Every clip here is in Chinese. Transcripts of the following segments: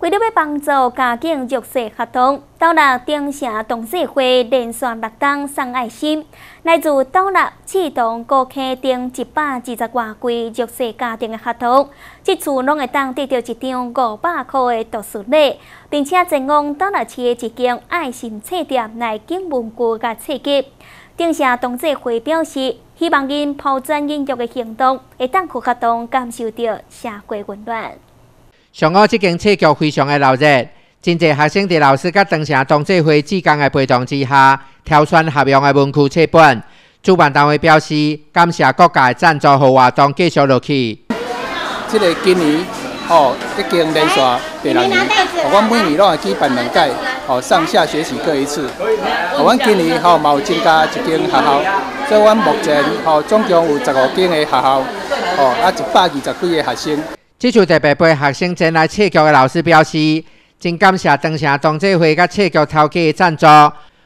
为了要帮助家境弱势学童，斗六丁城同济会连续六档送爱心，来自斗六启动高溪顶一百二十外柜弱势家庭的学童，这次拢会当得到一张五百块的读书礼，并且前往斗六市的一间爱心册店来拣文具甲册籍。丁城同济会表示，希望因抛砖引玉的行动，会当让学童感受到社会温暖。上午这间册局非常的热热，真侪学生伫老师甲当城同济会志工的陪同之下，挑选合用的文具册本。主办单位表示，感谢各界赞助和活动继续落去。这个今年哦，已经连续第六年，我每年拢会举办两届，哦，上下学期各一次。我阮今年吼嘛有增加一间学校，所以阮目前吼总共有十五间的学校，哦，啊一百二十几个学生。这次特别陪学生前来册局的老师表示，真感谢当城同济会甲册局头家的赞助，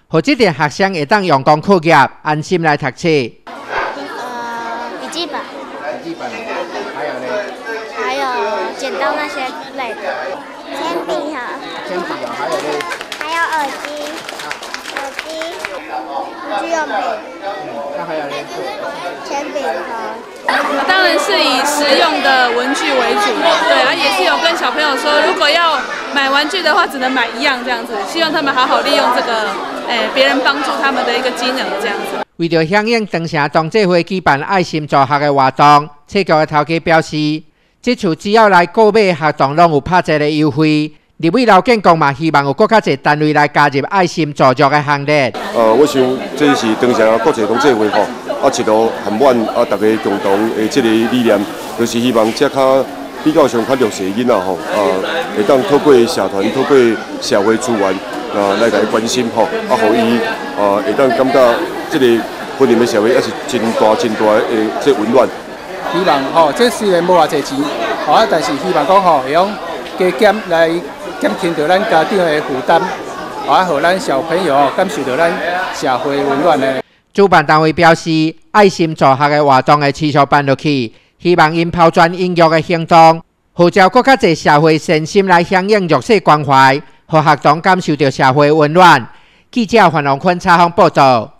和这点学生会当用功课业，安心来读册。呃，笔记本。笔记本，还有呢？还有剪刀那些类的。铅笔盒。铅笔盒，还有呢？还有耳机。耳机。文具用品。嗯，那还有呢？铅笔盒。当然是以实用的文具为主，对啊，也是有跟小朋友说，如果要买玩具的话，只能买一样这样子，希望他们好好利用这个，哎，别人帮助他们的一个机能这样子。为了响应当城同济会举办爱心助学的活动，册局的头家表示，这次只要来购买活动，拢有拍折的优惠。立委刘建国嘛，希望有更加侪单位来加入爱心助助的行列。呃，我想这是当下国际同济会吼。啊，一路很满啊，大家共同的这个理念，就是希望这较比较上较弱势的囡仔吼，啊，会当透过社团、透过社会资源啊来来关心吼，啊，互伊啊会当感觉这个婚姻的社会也是真大真大的即温暖。希望吼，这虽然无偌侪钱，吼啊，但是希望讲吼，会用加减来减轻到咱家长的负担，啊，互咱小朋友感受到咱社会温暖的。主办单位表示，爱心助学的活动会持续办落去，希望因抛砖引玉的行动，号召更加侪社会善心来响应弱势关怀，让学童感受到社会温暖。记者范龙坤采访报道。